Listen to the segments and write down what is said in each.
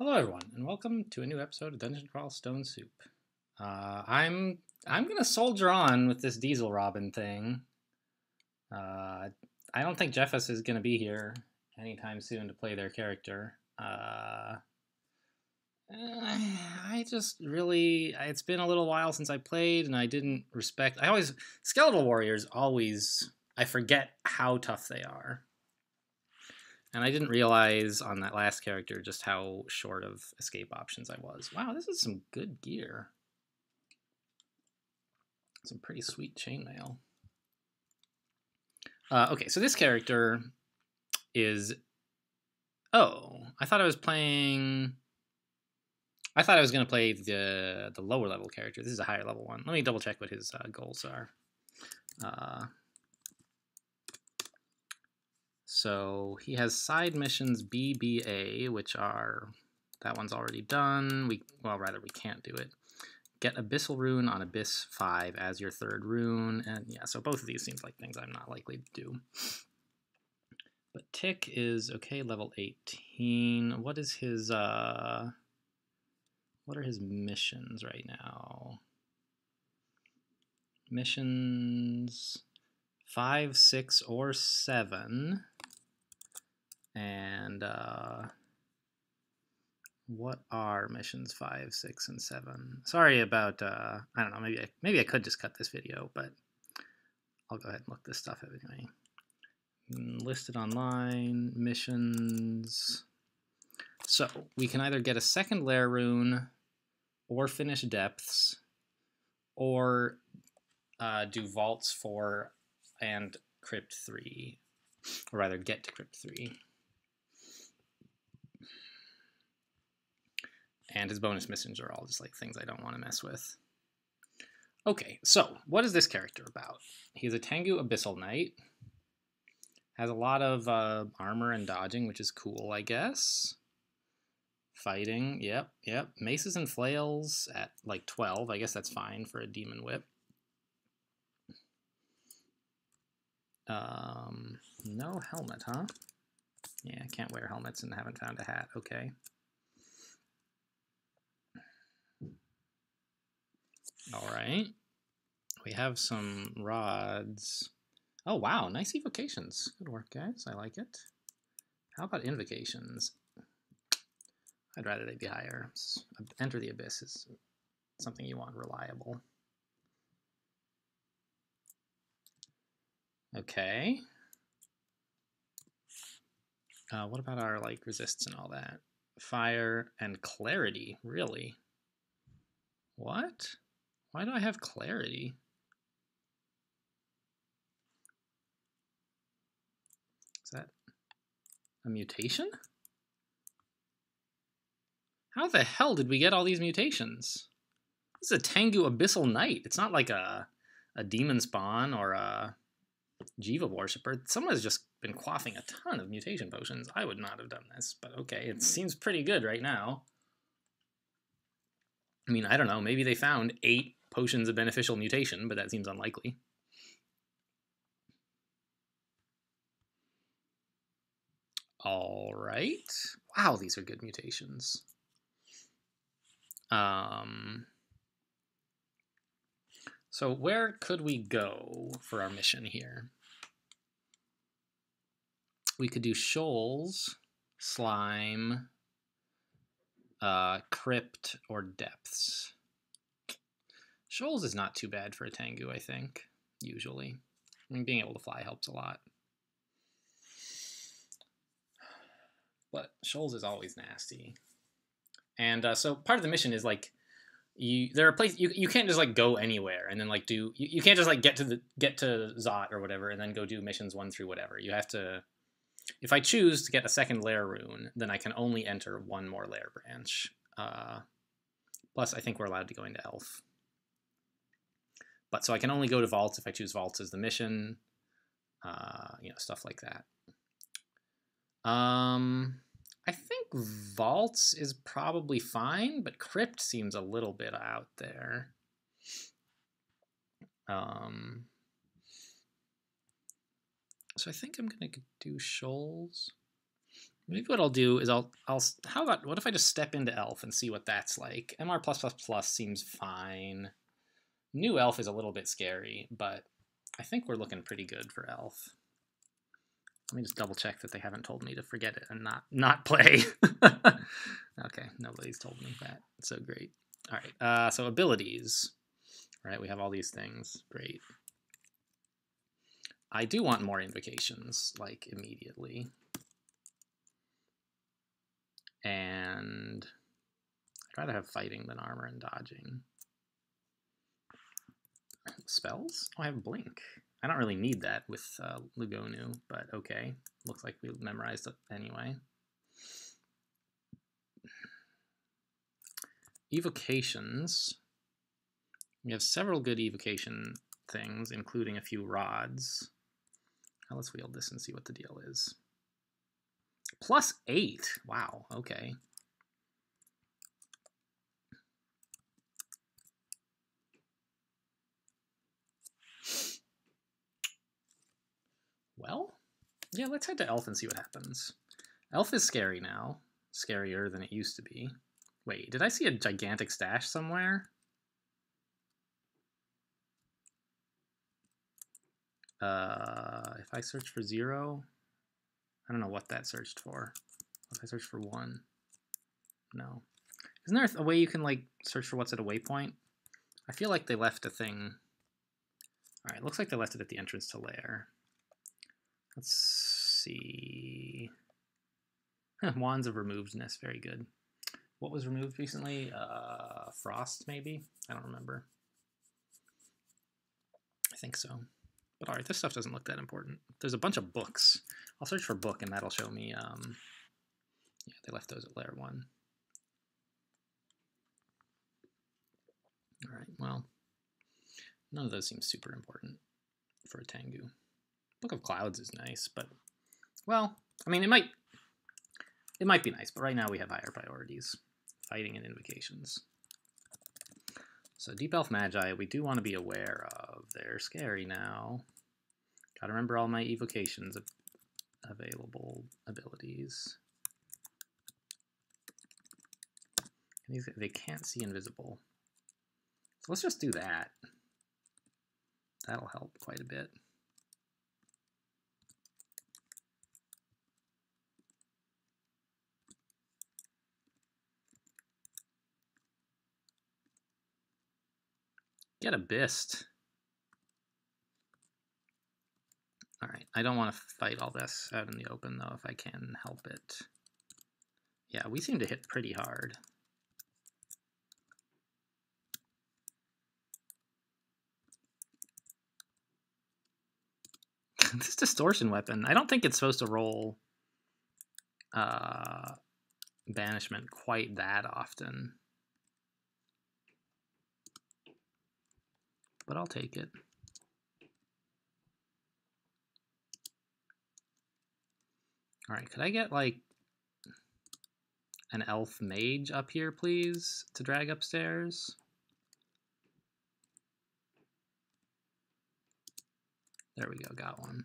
Hello, everyone, and welcome to a new episode of Dungeon Crawl Stone Soup. Uh, I'm I'm gonna soldier on with this Diesel Robin thing. Uh, I don't think Jeffus is gonna be here anytime soon to play their character. Uh, I just really it's been a little while since I played, and I didn't respect. I always Skeletal Warriors always I forget how tough they are. And I didn't realize on that last character just how short of escape options I was. Wow, this is some good gear. Some pretty sweet chainmail. Uh, okay, so this character is... Oh, I thought I was playing... I thought I was going to play the the lower level character. This is a higher level one. Let me double check what his uh, goals are. Uh, so he has side missions BBA, which are that one's already done. We well, rather we can't do it. Get Abyssal Rune on Abyss 5 as your third rune, and yeah, so both of these seems like things I'm not likely to do. But TIC is okay, level 18. What is his uh what are his missions right now? Missions five, six, or seven. And uh, what are missions five, six, and seven? Sorry about uh, I don't know. Maybe I, maybe I could just cut this video, but I'll go ahead and look this stuff up anyway. Mm, listed online missions. So we can either get a second lair rune, or finish depths, or uh, do vaults four and crypt three, or rather get to crypt three. And his bonus missions are all just like things I don't want to mess with. Okay, so what is this character about? He's a Tengu Abyssal Knight. Has a lot of uh, armor and dodging, which is cool, I guess. Fighting, yep, yep. Maces and flails at like 12. I guess that's fine for a demon whip. Um, no helmet, huh? Yeah, can't wear helmets and haven't found a hat. Okay. All right. We have some rods. Oh, wow. Nice evocations. Good work, guys. I like it. How about invocations? I'd rather they be higher. Enter the Abyss is something you want reliable. Okay. Uh, what about our like resists and all that? Fire and clarity, really? What? Why do I have clarity? Is that a mutation? How the hell did we get all these mutations? This is a Tengu Abyssal Knight. It's not like a, a demon spawn or a Jiyva worshiper. Someone has just been quaffing a ton of mutation potions. I would not have done this, but okay, it seems pretty good right now. I mean, I don't know. Maybe they found eight potions of beneficial mutation, but that seems unlikely. All right. Wow, these are good mutations. Um, so where could we go for our mission here? We could do shoals, slime, uh, crypt, or depths. Shoals is not too bad for a Tengu, I think, usually. I mean, being able to fly helps a lot. But Shoals is always nasty. And uh, so part of the mission is like you there are places you, you can't just like go anywhere and then like do you, you can't just like get to the get to Zot or whatever and then go do missions one through whatever. You have to if I choose to get a second lair rune, then I can only enter one more lair branch. Uh, plus, I think we're allowed to go into Elf. But so I can only go to vaults if I choose vaults as the mission, uh, you know, stuff like that. Um, I think vaults is probably fine, but crypt seems a little bit out there. Um, so I think I'm gonna do shoals. Maybe what I'll do is I'll I'll how about what if I just step into Elf and see what that's like? MR plus plus plus seems fine. New Elf is a little bit scary, but I think we're looking pretty good for Elf. Let me just double check that they haven't told me to forget it and not not play. okay, nobody's told me that. So great. All right. Uh, so abilities. Right, we have all these things. Great. I do want more invocations, like immediately. And I'd rather have fighting than armor and dodging. Spells? Oh, I have blink. I don't really need that with uh, Lugonu, but okay. Looks like we memorized it anyway. Evocations. We have several good evocation things, including a few rods. Now let's wield this and see what the deal is. Plus eight. Wow, okay. Well, yeah, let's head to Elf and see what happens. Elf is scary now. Scarier than it used to be. Wait, did I see a gigantic stash somewhere? Uh, if I search for zero, I don't know what that searched for. If I search for one, no. Isn't there a way you can like search for what's at a waypoint? I feel like they left a thing. All right, looks like they left it at the entrance to lair. Let's see. Wands of Removedness, very good. What was removed recently? Uh, Frost, maybe? I don't remember. I think so. But alright, this stuff doesn't look that important. There's a bunch of books. I'll search for book and that'll show me, um, yeah, they left those at lair 1. Alright, well, none of those seem super important for a Tengu. Book of Clouds is nice, but, well, I mean, it might, it might be nice, but right now we have higher priorities. Fighting and invocations. So Deep Elf Magi, we do want to be aware of. They're scary now. Gotta remember all my evocations available abilities. They can't see invisible. So let's just do that. That'll help quite a bit. Get a Bist. Alright, I don't want to fight all this out in the open, though, if I can help it. Yeah, we seem to hit pretty hard. this distortion weapon, I don't think it's supposed to roll uh, banishment quite that often. But I'll take it. All right, could I get like an elf mage up here, please, to drag upstairs? There we go, got one.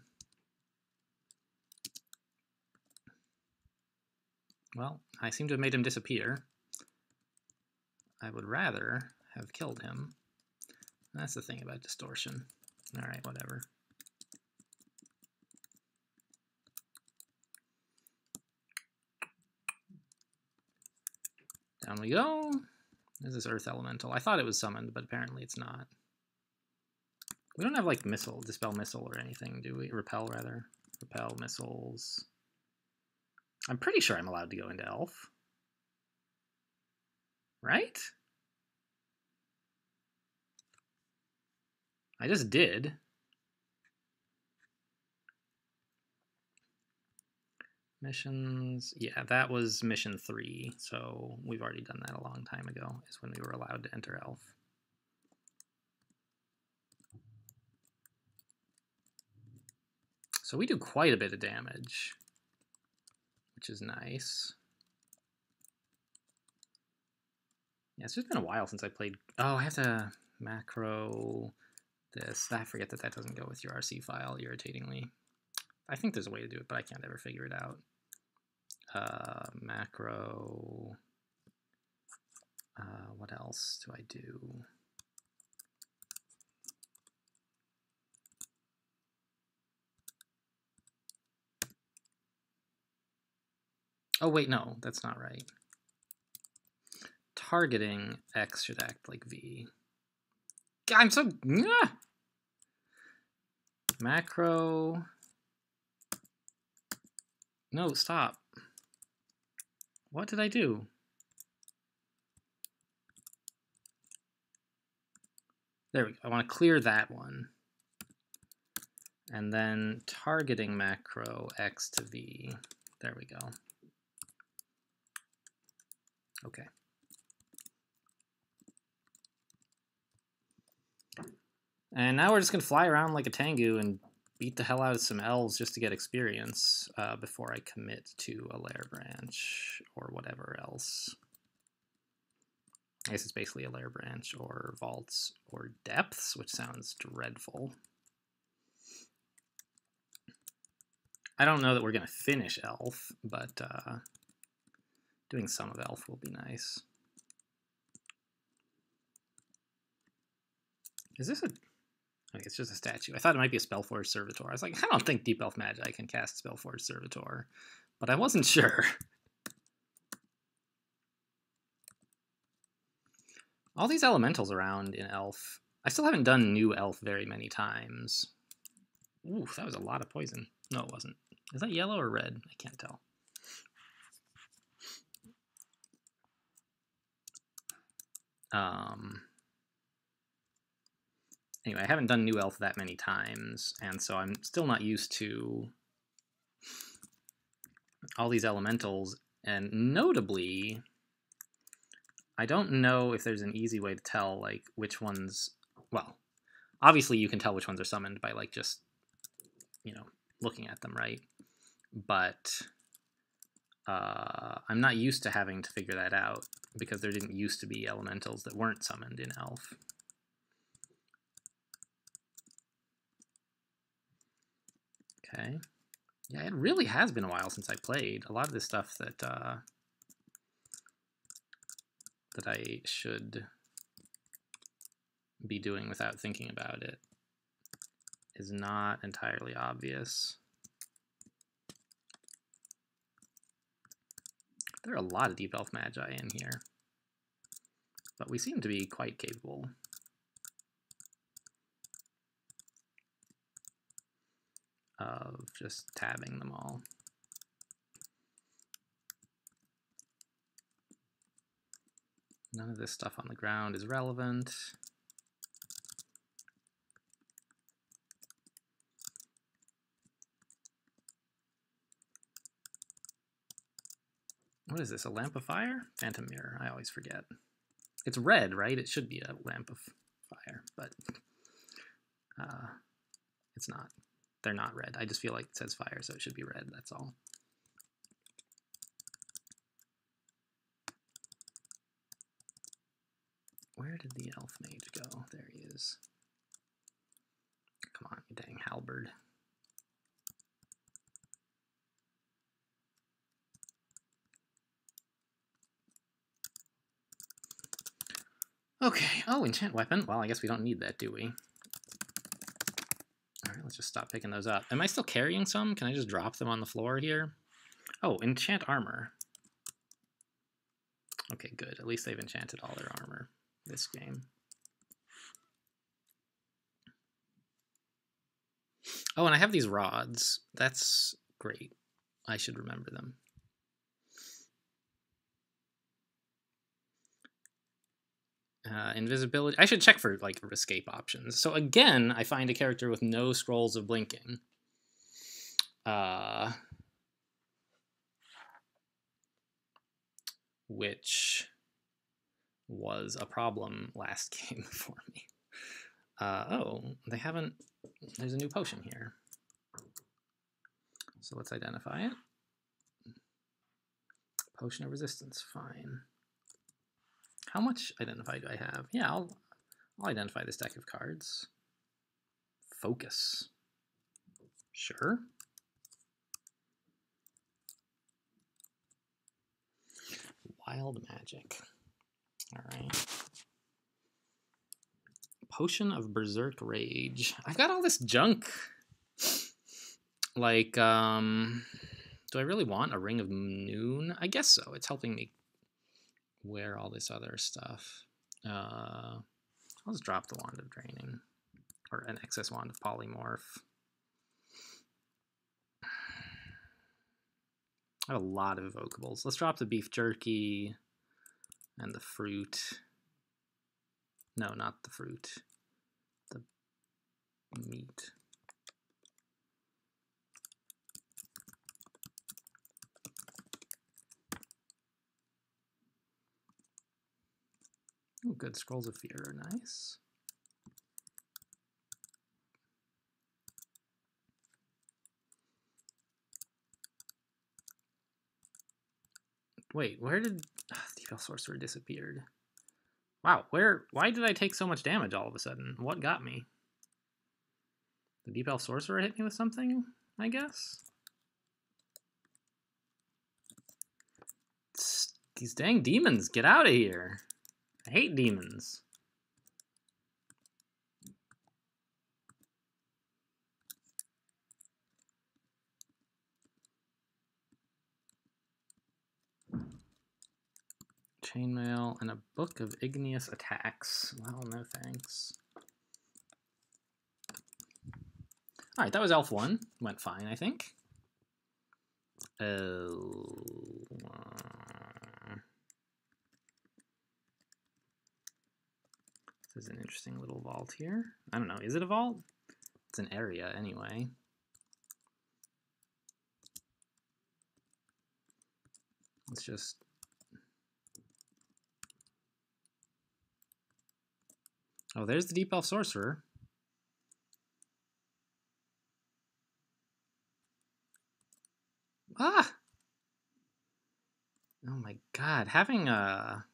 Well, I seem to have made him disappear. I would rather have killed him. That's the thing about distortion. Alright, whatever. Down we go. This is Earth Elemental. I thought it was summoned, but apparently it's not. We don't have like missile, dispel missile or anything, do we? Repel rather. Repel missiles. I'm pretty sure I'm allowed to go into elf. Right? I just did. Missions, yeah, that was mission three, so we've already done that a long time ago, is when we were allowed to enter Elf. So we do quite a bit of damage, which is nice. Yeah, it's just been a while since I played... Oh, I have to macro this. I forget that that doesn't go with your RC file, irritatingly. I think there's a way to do it, but I can't ever figure it out. uh, macro. Uh, what else do I do? Oh, wait, no, that's not right. Targeting X should act like V. I'm so... Ah! Macro... No, stop. What did I do? There we go. I want to clear that one. And then targeting macro X to V. There we go. Okay. And now we're just going to fly around like a Tengu and beat the hell out of some elves just to get experience uh, before I commit to a lair branch or whatever else. I guess it's basically a lair branch or vaults or depths, which sounds dreadful. I don't know that we're going to finish elf, but uh, Doing some of elf will be nice. Is this a... It's just a statue. I thought it might be a Spellforge Servitor. I was like, I don't think Deep Elf Magi can cast Spellforge Servitor. But I wasn't sure. All these elementals around in Elf. I still haven't done new Elf very many times. Ooh, that was a lot of poison. No, it wasn't. Is that yellow or red? I can't tell. Um, anyway, I haven't done New Elf that many times, and so I'm still not used to all these elementals, and notably, I don't know if there's an easy way to tell, like, which ones, well, obviously you can tell which ones are summoned by, like, just, you know, looking at them, right? But uh, I'm not used to having to figure that out because there didn't used to be elementals that weren't summoned in Elf. Okay. Yeah, it really has been a while since I played. A lot of this stuff that uh, that I should be doing without thinking about it is not entirely obvious. There are a lot of Deep Elf Magi in here, but we seem to be quite capable. Of just tabbing them all. None of this stuff on the ground is relevant. What is this, a lamp of fire? Phantom mirror, I always forget. It's red, right? It should be a lamp of fire, but uh, it's not. They're not red. I just feel like it says fire, so it should be red, that's all. Where did the elf mage go? There he is. Come on, you dang halberd. Okay, oh, enchant weapon. Well, I guess we don't need that, do we? Let's just stop picking those up. Am I still carrying some? Can I just drop them on the floor here? Oh, enchant armor. Okay, good. At least they've enchanted all their armor this game. Oh, and I have these rods. That's great. I should remember them. Uh, invisibility. I should check for like escape options. So again, I find a character with no scrolls of blinking. Uh, which was a problem last game for me. Uh, oh, they haven't. There's a new potion here. So let's identify it. Potion of resistance, fine. How much identify do I have? Yeah, I'll, I'll identify this deck of cards. Focus. Sure. Wild magic. All right. Potion of Berserk Rage. I've got all this junk. Like, um, do I really want a Ring of Noon? I guess so. It's helping me wear all this other stuff. Uh, I'll just drop the Wand of Draining. Or an excess Wand of Polymorph. I have a lot of evokables. Let's drop the beef jerky and the fruit. No, not the fruit. The meat. Oh, good. Scrolls of Fear are nice. Wait, where did ah, oh, Deep Elf Sorcerer disappeared? Wow, where? Why did I take so much damage all of a sudden? What got me? The Deep Elf Sorcerer hit me with something, I guess? It's, these dang demons, get out of here. I hate demons. Chainmail and a book of igneous attacks. Well, no thanks. All right, that was Elf 1. Went fine, I think. Oh. Uh, this is an interesting little vault here. I don't know, is it a vault? It's an area anyway. Let's just Oh, there's the Deep Elf Sorcerer. Ah! Oh my god, having a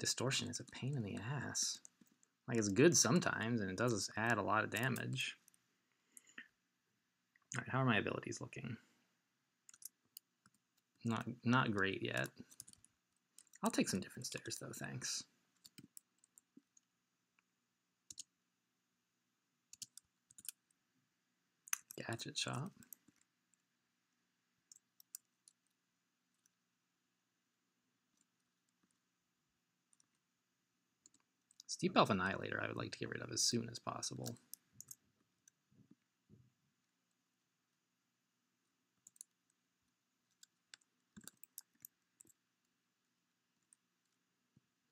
distortion is a pain in the ass. Like, it's good sometimes, and it does add a lot of damage. Alright, how are my abilities looking? Not, not great yet. I'll take some different stairs, though, thanks. Gadget shop. Deep Elf Annihilator I would like to get rid of as soon as possible.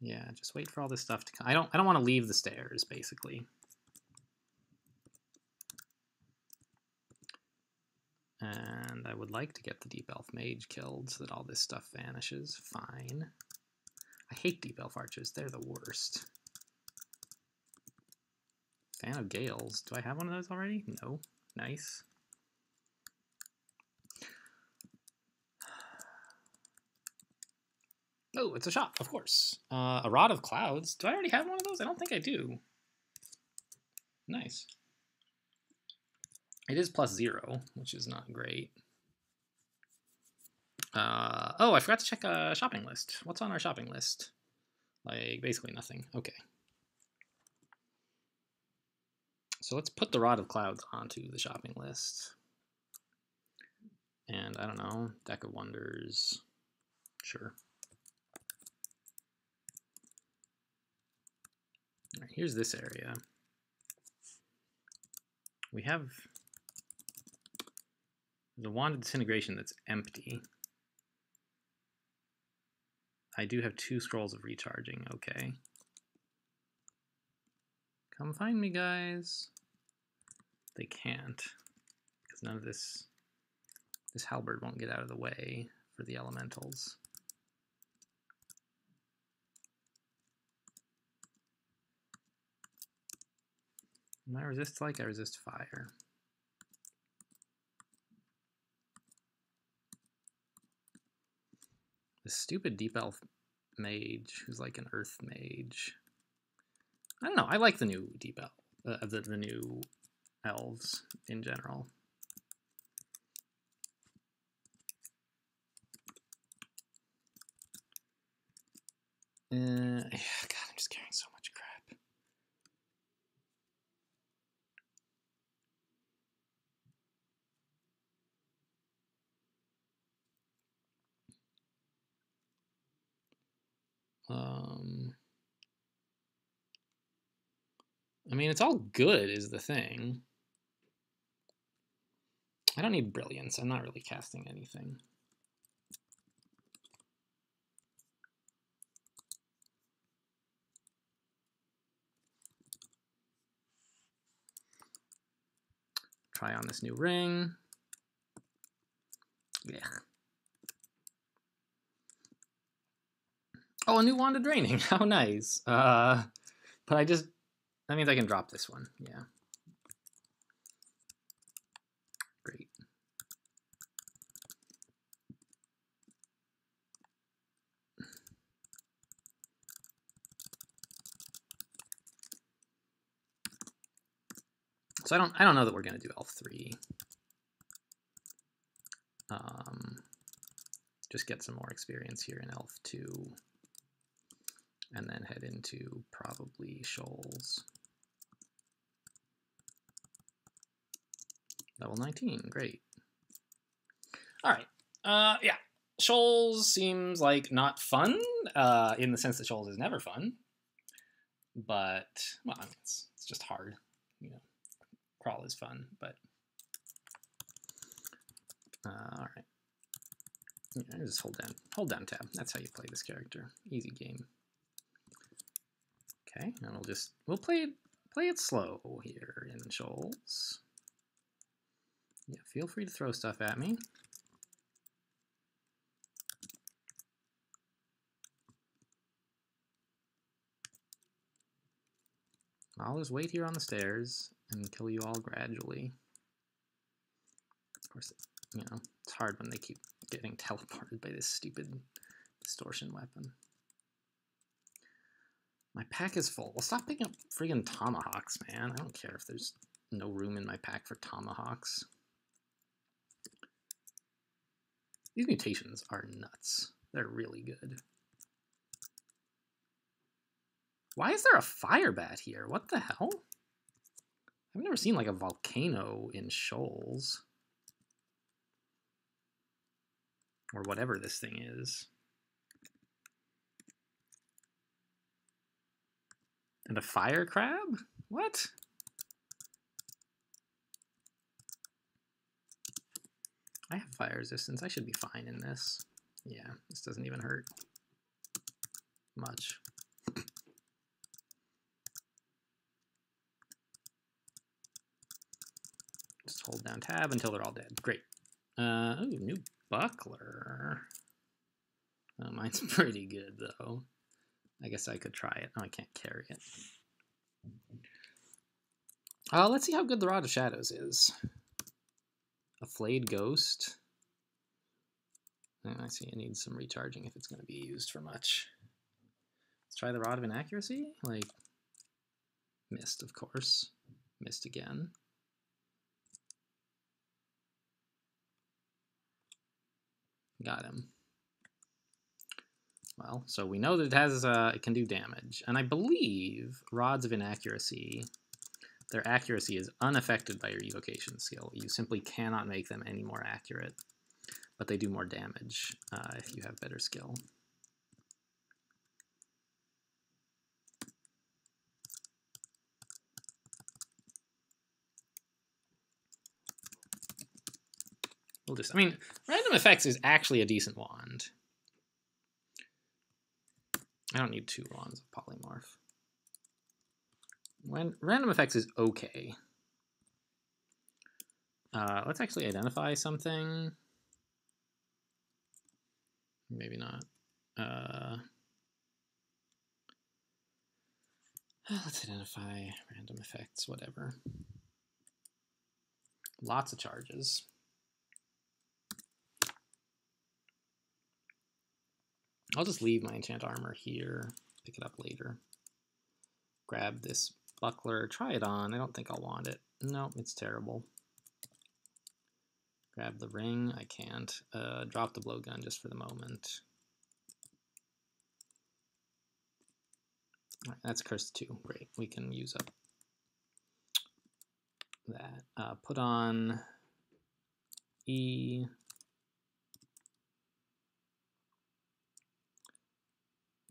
Yeah, just wait for all this stuff to come. I don't I don't want to leave the stairs, basically. And I would like to get the Deep Elf Mage killed so that all this stuff vanishes. Fine. I hate Deep Elf Archers. They're the worst. Fan of Gales. Do I have one of those already? No. Nice. Oh, it's a shop, of course. Uh, a Rod of Clouds. Do I already have one of those? I don't think I do. Nice. It is plus zero, which is not great. Uh, oh, I forgot to check a shopping list. What's on our shopping list? Like, basically nothing. Okay. So let's put the Rod of Clouds onto the shopping list. And I don't know, Deck of Wonders. Sure. Right, here's this area. We have the wand of disintegration that's empty. I do have two scrolls of recharging, okay. Come find me, guys. They can't, because none of this, this halberd won't get out of the way for the elementals. My resist like I resist fire. This stupid deep elf mage who's like an earth mage. I don't know. I like the new deep elf, uh, the the new elves in general. Uh, yeah, God, I'm just carrying so much crap. Um, I mean, it's all good, is the thing. I don't need brilliance. I'm not really casting anything. Try on this new ring. Yeah. Oh, a new Wand of Draining. How nice. Uh, but I just, that means I can drop this one. Yeah. Great. So I don't, I don't know that we're going to do L3. Um, just get some more experience here in Elf 2 and then head into probably Shoals. Level 19, great. All right, uh, yeah. Shoals seems like not fun, uh, in the sense that Shoals is never fun. But, well, I mean, it's, it's just hard, you know. Crawl is fun, but... Uh, all right. Yeah, just hold down, hold down tab. That's how you play this character. Easy game. Okay, and we'll just we'll play play it slow here in Shoals. Yeah, feel free to throw stuff at me. I'll just wait here on the stairs and kill you all gradually. Of course, you know, it's hard when they keep getting teleported by this stupid distortion weapon. My pack is full. Well, stop picking up friggin' tomahawks, man. I don't care if there's no room in my pack for tomahawks. These mutations are nuts. They're really good. Why is there a fire bat here? What the hell? I've never seen like a volcano in shoals. Or whatever this thing is. And a fire crab? What? I have fire resistance. I should be fine in this. Yeah, this doesn't even hurt much. Just hold down tab until they're all dead. Great. Uh, new buckler. Oh, mine's pretty good, though. I guess I could try it. Oh, I can't carry it. Uh, let's see how good the Rod of Shadows is. A flayed ghost. I see it needs some recharging if it's going to be used for much. Let's try the Rod of Inaccuracy. Like, missed, of course. Missed again. Got him. Well, so we know that it has uh, it can do damage, and I believe rods of inaccuracy, their accuracy is unaffected by your evocation skill. You simply cannot make them any more accurate, but they do more damage uh, if you have better skill. We'll just, I mean, random effects is actually a decent wand. I don't need two wands of polymorph. When random effects is okay. Uh, let's actually identify something. Maybe not. Uh, let's identify random effects, whatever. Lots of charges. I'll just leave my enchant armor here, pick it up later. Grab this buckler, try it on. I don't think I'll want it. No, it's terrible. Grab the ring, I can't. Uh, drop the blowgun just for the moment. That's cursed too. Great. We can use up that. Uh, put on E.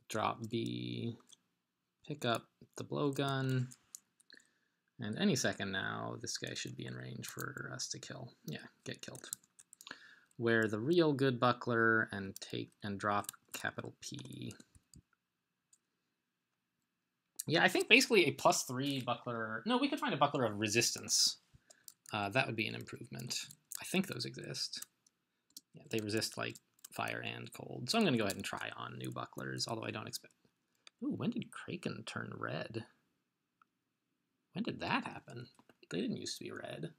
Drop B. Pick up the blowgun. And any second now, this guy should be in range for us to kill. Yeah, get killed. Wear the real good buckler and take and drop capital P. Yeah, I think basically a plus three buckler. No, we could find a buckler of resistance. Uh, that would be an improvement. I think those exist. Yeah, they resist like fire and cold. So I'm going to go ahead and try on new bucklers, although I don't expect. Ooh, when did Kraken turn red? When did that happen? They didn't used to be red.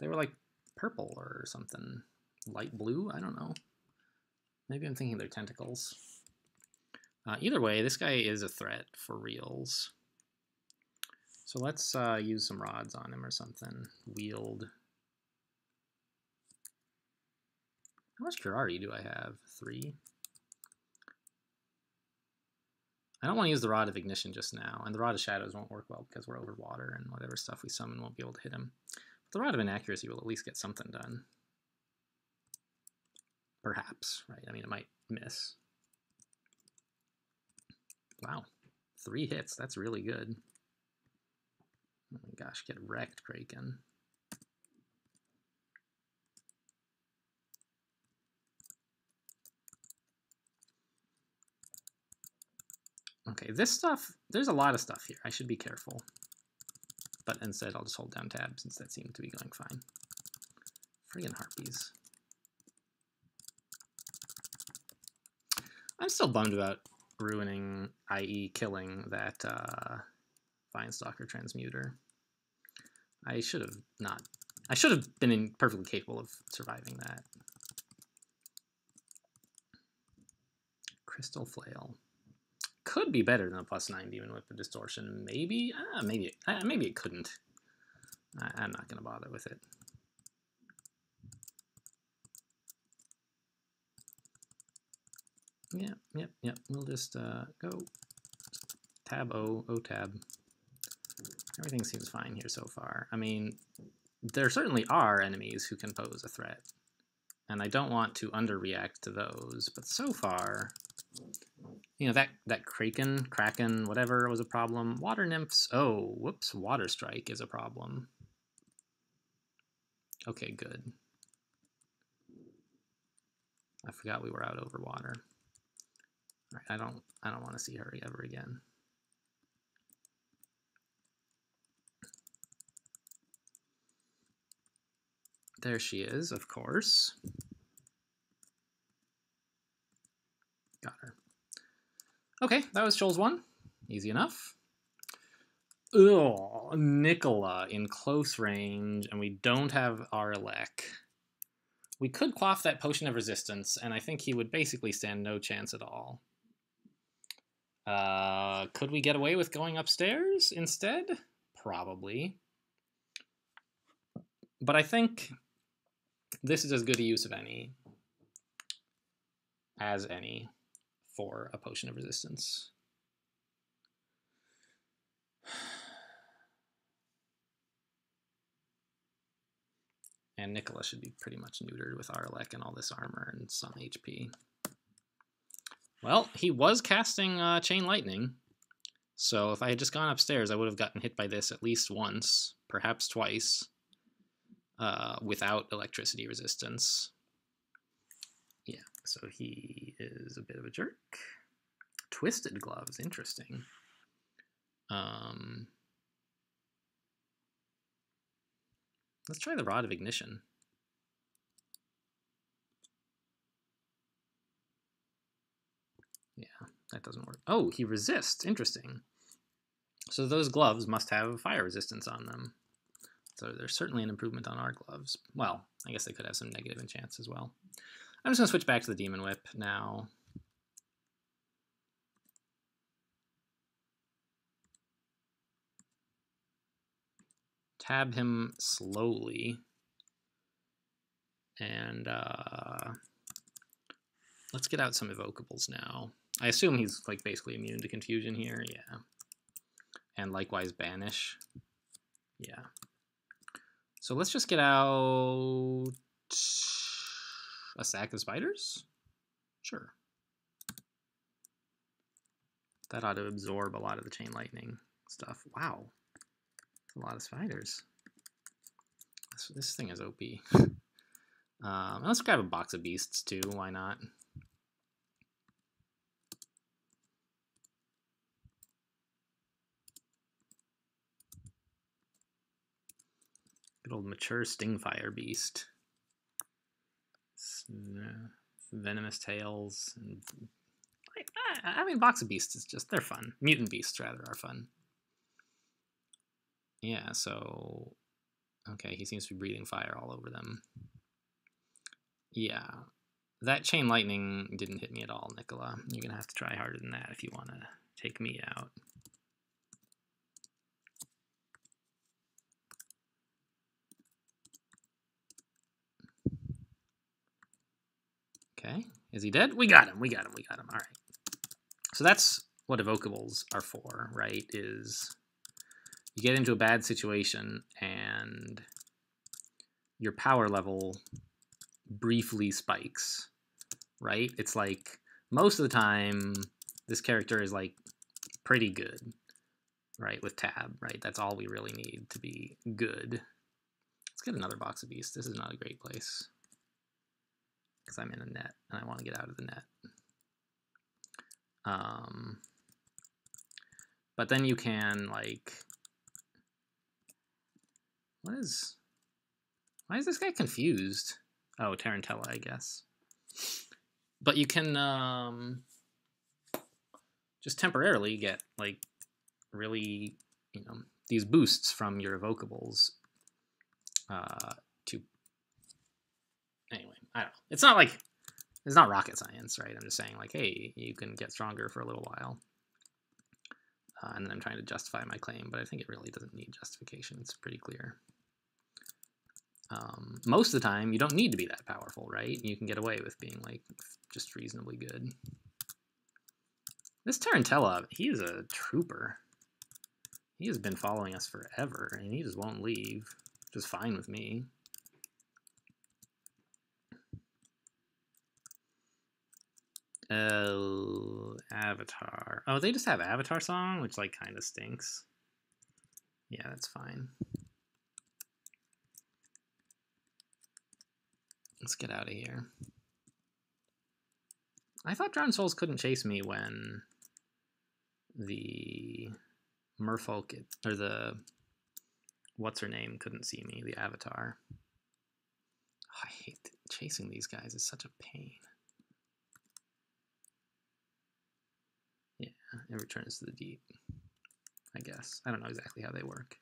They were like purple or something. Light blue? I don't know. Maybe I'm thinking they're tentacles. Uh, either way, this guy is a threat for reals. So let's uh, use some rods on him or something. Wield. How much curare do I have? Three? I don't want to use the Rod of Ignition just now, and the Rod of Shadows won't work well because we're over water and whatever stuff we summon won't be able to hit him. But the Rod of Inaccuracy will at least get something done. Perhaps, right? I mean, it might miss. Wow, three hits. That's really good. Oh my gosh, get wrecked, Kraken. Okay, this stuff, there's a lot of stuff here. I should be careful. But instead, I'll just hold down tab since that seemed to be going fine. Friggin' harpies. I'm still bummed about ruining, i.e. killing that uh, Stalker Transmuter. I should have not. I should have been perfectly capable of surviving that. Crystal Flail could be better than a plus nine demon with the distortion. Maybe, uh, maybe, uh, maybe it couldn't. I, I'm not gonna bother with it. Yep, yep, yep. We'll just uh, go tab O, O tab. Everything seems fine here so far. I mean, there certainly are enemies who can pose a threat, and I don't want to underreact to those, but so far, you know, that, that Kraken, Kraken, whatever was a problem. Water Nymphs, oh, whoops, Water Strike is a problem. Okay, good. I forgot we were out over water. Right, I don't, I don't want to see her ever again. There she is, of course. Got her. Okay, that was Shoals 1. Easy enough. Ugh, Nikola in close range, and we don't have rElec. We could quaff that Potion of Resistance, and I think he would basically stand no chance at all. Uh, could we get away with going upstairs instead? Probably. But I think this is as good a use of any as any for a potion of resistance. And Nikola should be pretty much neutered with rElec and all this armor and some HP. Well, he was casting uh, Chain Lightning, so if I had just gone upstairs, I would have gotten hit by this at least once, perhaps twice, uh, without electricity resistance. So he is a bit of a jerk. Twisted gloves, interesting. Um, let's try the rod of ignition. Yeah, that doesn't work. Oh, he resists. Interesting. So those gloves must have fire resistance on them. So there's certainly an improvement on our gloves. Well, I guess they could have some negative enchants as well. I'm just going to switch back to the Demon Whip now. Tab him slowly. And uh, let's get out some evocables now. I assume he's like basically immune to confusion here, yeah. And likewise banish. Yeah. So let's just get out a sack of spiders? Sure. That ought to absorb a lot of the chain lightning stuff. Wow. A lot of spiders. This, this thing is OP. um, let's grab a box of beasts too. Why not? Good old mature Stingfire beast. Venomous tails. And, I, I mean, box of beasts is just they're fun. Mutant beasts rather are fun. Yeah. So, okay, he seems to be breathing fire all over them. Yeah, that chain lightning didn't hit me at all, Nikola. You're gonna have to try harder than that if you want to take me out. Okay, is he dead? We got him, we got him, we got him. All right. So that's what evocables are for, right? Is you get into a bad situation and your power level briefly spikes, right? It's like most of the time this character is like pretty good, right? With tab, right? That's all we really need to be good. Let's get another box of beasts. This is not a great place because I'm in a net and I want to get out of the net. Um, but then you can like, what is, why is this guy confused? Oh, Tarantella, I guess. But you can um, just temporarily get like really, you know, these boosts from your evocables uh, to anyway, I don't know. It's not like it's not rocket science, right? I'm just saying like, hey, you can get stronger for a little while. Uh, and then I'm trying to justify my claim, but I think it really doesn't need justification. It's pretty clear. Um, most of the time, you don't need to be that powerful, right? You can get away with being like just reasonably good. This Tarantella, he's a trooper. He has been following us forever, and he just won't leave. which is fine with me. Oh, Avatar. Oh, they just have Avatar song, which like kind of stinks. Yeah, that's fine. Let's get out of here. I thought Drowned Souls couldn't chase me when the merfolk, or the, what's her name, couldn't see me, the avatar. Oh, I hate chasing these guys, it's such a pain. Yeah, it returns to the deep, I guess. I don't know exactly how they work.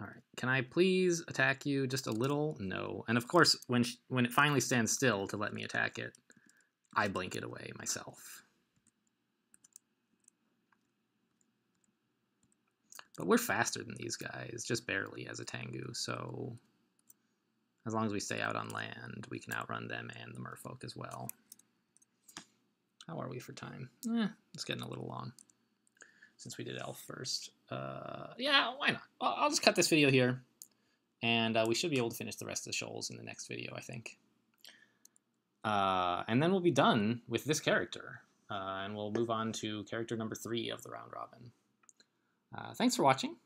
All right, can I please attack you just a little? No. And of course, when, when it finally stands still to let me attack it, I blink it away myself. But we're faster than these guys, just barely as a Tengu, so as long as we stay out on land, we can outrun them and the merfolk as well. How are we for time? Eh, it's getting a little long since we did elf first. Uh, yeah, why not? I'll, I'll, just cut this video here, and uh, we should be able to finish the rest of the shoals in the next video, I think. Uh, and then we'll be done with this character, uh, and we'll move on to character number three of the round robin. Uh, thanks for watching,